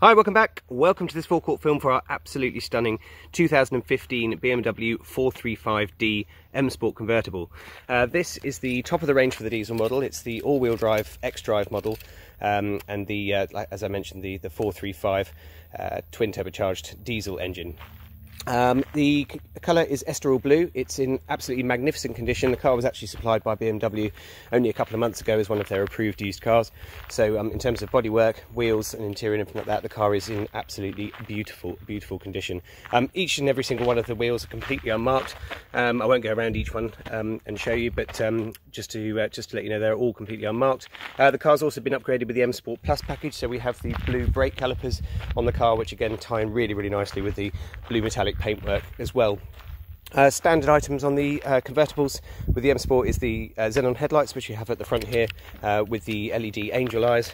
Hi, welcome back. Welcome to this forecourt film for our absolutely stunning 2015 BMW 435d M Sport convertible. Uh, this is the top of the range for the diesel model. It's the all-wheel drive X-Drive model um, and the, uh, as I mentioned, the, the 435 uh, twin turbocharged diesel engine. Um, the colour is Estoril Blue. It's in absolutely magnificent condition. The car was actually supplied by BMW only a couple of months ago as one of their approved used cars. So um, in terms of bodywork, wheels and interior and everything like that, the car is in absolutely beautiful, beautiful condition. Um, each and every single one of the wheels are completely unmarked. Um, I won't go around each one um, and show you, but um, just to uh, just to let you know, they're all completely unmarked. Uh, the car's also been upgraded with the M Sport Plus package, so we have the blue brake calipers on the car, which again tie in really, really nicely with the blue metallic paintwork as well. Uh, standard items on the uh, convertibles with the M Sport is the uh, xenon headlights, which you have at the front here uh, with the LED angel eyes.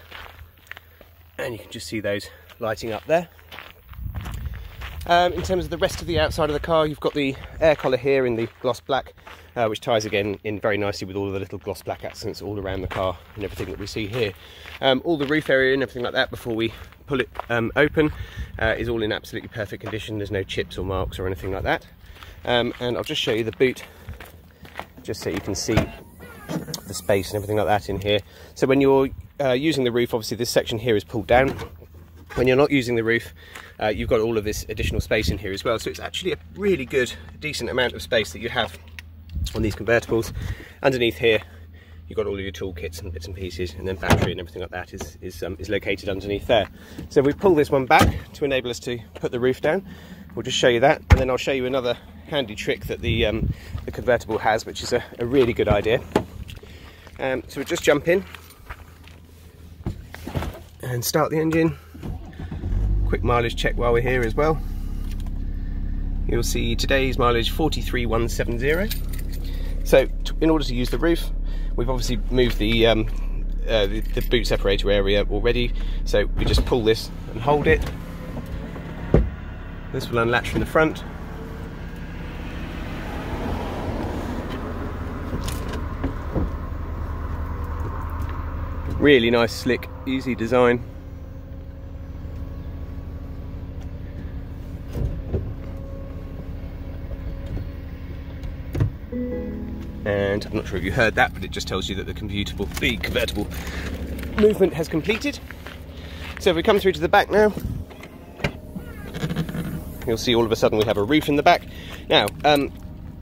And you can just see those lighting up there. Um, in terms of the rest of the outside of the car, you've got the air collar here in the gloss black, uh, which ties again in very nicely with all of the little gloss black accents all around the car and everything that we see here. Um, all the roof area and everything like that before we pull it um, open uh, is all in absolutely perfect condition. There's no chips or marks or anything like that. Um, and I'll just show you the boot, just so you can see the space and everything like that in here. So when you're uh, using the roof, obviously this section here is pulled down when you're not using the roof, uh, you've got all of this additional space in here as well. So it's actually a really good, decent amount of space that you have on these convertibles. Underneath here, you've got all of your toolkits and bits and pieces, and then battery and everything like that is, is, um, is located underneath there. So if we pull this one back to enable us to put the roof down, we'll just show you that, and then I'll show you another handy trick that the, um, the convertible has, which is a, a really good idea. Um, so we'll just jump in and start the engine quick mileage check while we're here as well. You'll see today's mileage 43170. So in order to use the roof, we've obviously moved the, um, uh, the, the boot separator area already. So we just pull this and hold it. This will unlatch from the front. Really nice, slick, easy design. I'm not sure if you heard that, but it just tells you that the convertible, the convertible movement has completed. So if we come through to the back now, you'll see all of a sudden we have a roof in the back. Now, um,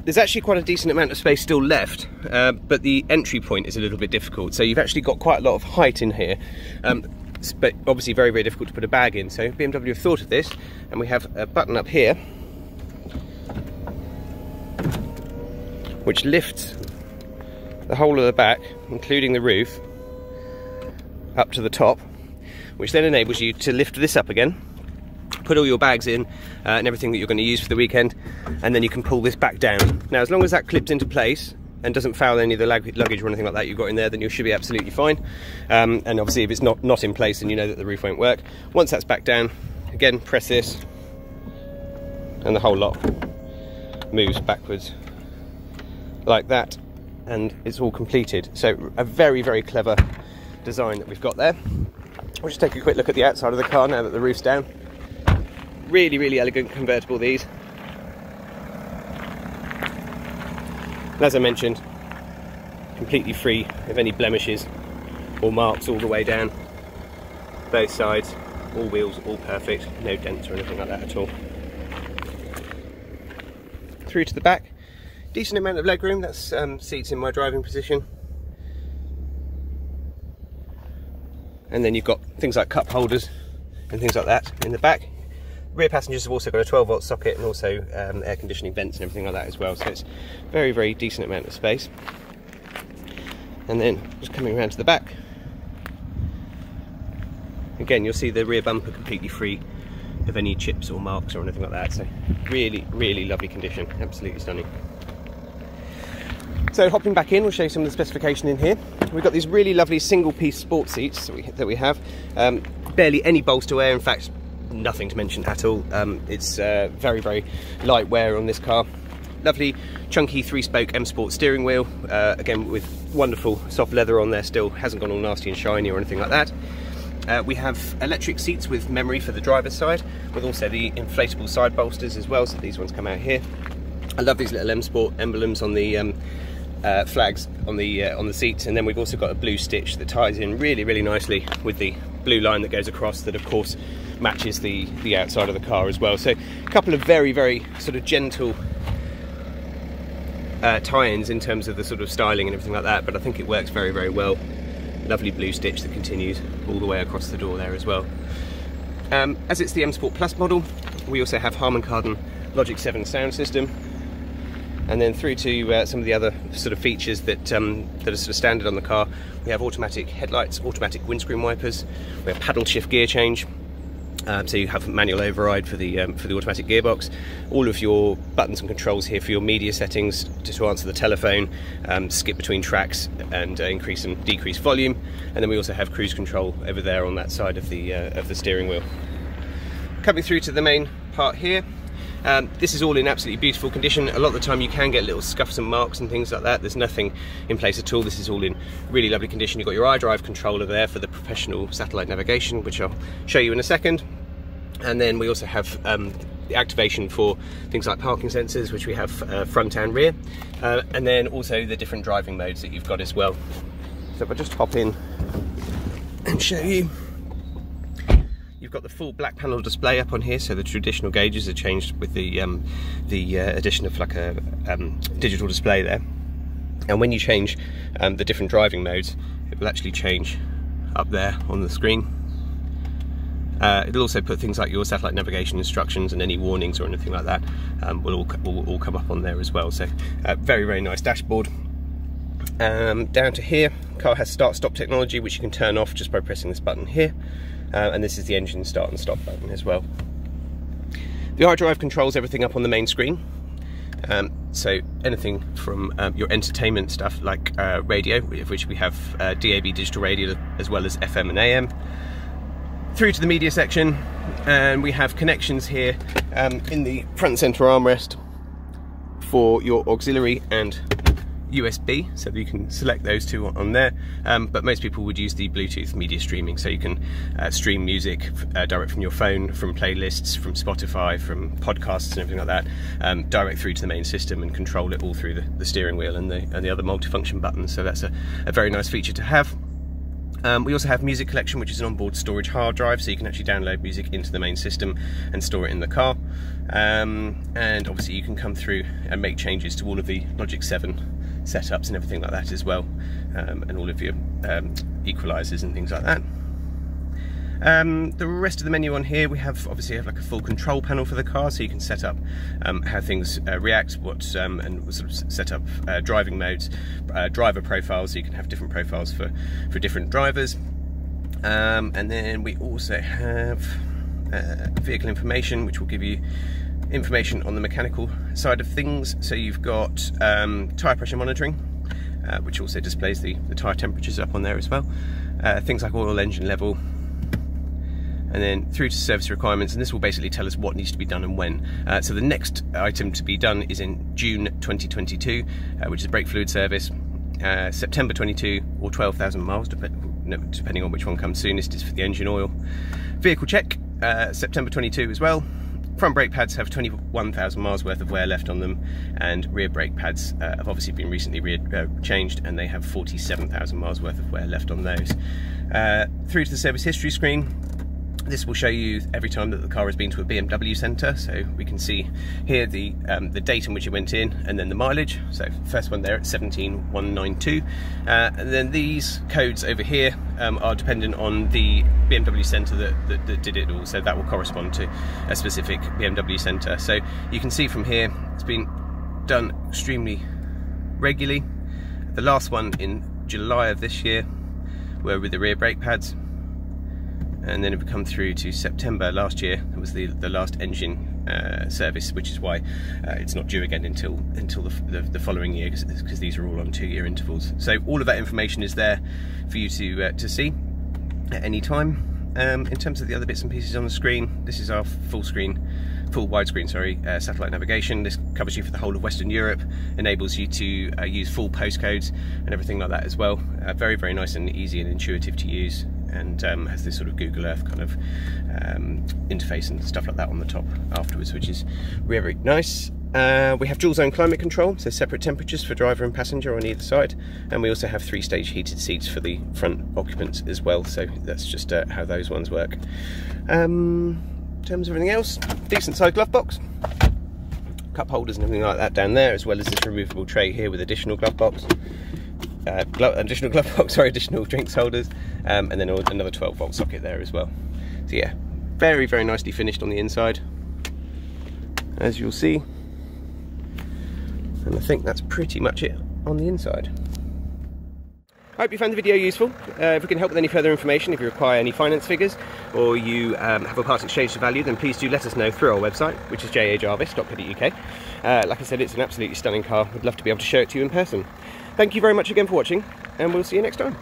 there's actually quite a decent amount of space still left, uh, but the entry point is a little bit difficult. So you've actually got quite a lot of height in here, um, but obviously very, very difficult to put a bag in. So BMW have thought of this, and we have a button up here, which lifts the whole of the back, including the roof, up to the top, which then enables you to lift this up again, put all your bags in uh, and everything that you're going to use for the weekend, and then you can pull this back down. Now, as long as that clips into place and doesn't foul any of the luggage or anything like that you've got in there, then you should be absolutely fine. Um, and obviously, if it's not, not in place, then you know that the roof won't work. Once that's back down, again, press this, and the whole lot moves backwards like that and it's all completed. So a very, very clever design that we've got there. We'll just take a quick look at the outside of the car now that the roof's down. Really, really elegant convertible these. And as I mentioned, completely free of any blemishes or marks all the way down. Both sides, all wheels, all perfect, no dents or anything like that at all. Through to the back, Decent amount of legroom, that's um, seats in my driving position. And then you've got things like cup holders and things like that in the back. Rear passengers have also got a 12 volt socket and also um, air conditioning vents and everything like that as well. So it's very, very decent amount of space. And then just coming around to the back, again you'll see the rear bumper completely free of any chips or marks or anything like that so really really lovely condition absolutely stunning so hopping back in, we'll show you some of the specification in here. We've got these really lovely single piece sport seats that we, that we have. Um, barely any bolster wear, in fact, nothing to mention at all. Um, it's uh, very, very light wear on this car. lovely chunky three-spoke M Sport steering wheel, uh, again with wonderful soft leather on there still, hasn't gone all nasty and shiny or anything like that. Uh, we have electric seats with memory for the driver's side, with also the inflatable side bolsters as well, so these ones come out here. I love these little M Sport emblems on the um, uh, flags on the uh, on the seats, and then we've also got a blue stitch that ties in really, really nicely with the blue line that goes across. That, of course, matches the the outside of the car as well. So, a couple of very, very sort of gentle uh, tie-ins in terms of the sort of styling and everything like that. But I think it works very, very well. Lovely blue stitch that continues all the way across the door there as well. Um, as it's the M Sport Plus model, we also have Harman Kardon Logic 7 sound system, and then through to uh, some of the other sort of features that um, that are sort of standard on the car. We have automatic headlights, automatic windscreen wipers, we have paddle shift gear change. Um, so you have manual override for the um, for the automatic gearbox. All of your buttons and controls here for your media settings to, to answer the telephone, um, skip between tracks, and uh, increase and decrease volume. And then we also have cruise control over there on that side of the uh, of the steering wheel. Coming through to the main part here, um, this is all in absolutely beautiful condition. A lot of the time you can get little scuffs and marks and things like that. There's nothing in place at all. This is all in really lovely condition. You've got your iDrive controller there for the professional satellite navigation, which I'll show you in a second. And then we also have um, the activation for things like parking sensors, which we have uh, front and rear. Uh, and then also the different driving modes that you've got as well. So if I just hop in and show you. You've got the full black panel display up on here, so the traditional gauges are changed with the um, the uh, addition of like a um, digital display there. And when you change um, the different driving modes, it will actually change up there on the screen. Uh, it'll also put things like your satellite navigation instructions and any warnings or anything like that um, will, all, will all come up on there as well. So uh, very, very nice dashboard. Um, down to here, car has start stop technology which you can turn off just by pressing this button here uh, and this is the engine start and stop button as well. The iDrive controls everything up on the main screen. Um, so anything from um, your entertainment stuff like uh, radio, of which we have uh, DAB digital radio as well as FM and AM, through to the media section, and we have connections here um, in the front center armrest for your auxiliary and USB, so you can select those two on there. Um, but most people would use the Bluetooth media streaming, so you can uh, stream music uh, direct from your phone, from playlists, from Spotify, from podcasts and everything like that, um, direct through to the main system and control it all through the, the steering wheel and the, and the other multifunction buttons. So that's a, a very nice feature to have. Um, we also have Music Collection, which is an onboard storage hard drive, so you can actually download music into the main system and store it in the car. Um, and obviously you can come through and make changes to all of the Logic 7 setups and everything like that as well, um, and all of your um, equalizers and things like that. Um, the rest of the menu on here, we have obviously have like a full control panel for the car, so you can set up um, how things uh, react, what um, and sort of set up uh, driving modes, uh, driver profiles, so you can have different profiles for for different drivers. Um, and then we also have uh, vehicle information, which will give you information on the mechanical side of things. So you've got um, tyre pressure monitoring, uh, which also displays the, the tyre temperatures up on there as well. Uh, things like oil engine level, and then through to service requirements, and this will basically tell us what needs to be done and when. Uh, so the next item to be done is in June 2022, uh, which is brake fluid service. Uh, September 22 or 12,000 miles, depending on which one comes soonest, is for the engine oil. Vehicle check, uh, September 22 as well, Front brake pads have 21,000 miles worth of wear left on them and rear brake pads uh, have obviously been recently uh, changed and they have 47,000 miles worth of wear left on those. Uh, through to the service history screen, this will show you every time that the car has been to a BMW centre, so we can see here the um, the date in which it went in and then the mileage. So first one there at 17192. Uh, and then these codes over here um, are dependent on the BMW centre that, that, that, did it all, so that will correspond to a specific BMW centre. So you can see from here it's been done extremely regularly. The last one in July of this year were with the rear brake pads and then it would come through to September last year. It was the the last engine uh, service, which is why uh, it's not due again until until the, the, the following year, because these are all on two-year intervals. So all of that information is there for you to uh, to see at any time. Um, in terms of the other bits and pieces on the screen, this is our full screen full widescreen, sorry, uh, satellite navigation. This covers you for the whole of Western Europe, enables you to uh, use full postcodes and everything like that as well. Uh, very, very nice and easy and intuitive to use and um, has this sort of Google Earth kind of um, interface and stuff like that on the top afterwards, which is very, very nice. Uh, we have dual zone climate control, so separate temperatures for driver and passenger on either side, and we also have three stage heated seats for the front occupants as well, so that's just uh, how those ones work. Um, in terms of everything else, decent sized glove box, cup holders and everything like that down there, as well as this removable tray here with additional glove box. Uh, glove, additional glove box, sorry, additional drinks holders, um, and then another 12 volt socket there as well. So yeah, very, very nicely finished on the inside, as you'll see. And I think that's pretty much it on the inside. I hope you found the video useful. Uh, if we can help with any further information, if you require any finance figures or you um, have a part exchange to value, then please do let us know through our website, which is jajarvis.co.uk. Uh, like I said, it's an absolutely stunning car. We'd love to be able to show it to you in person. Thank you very much again for watching, and we'll see you next time.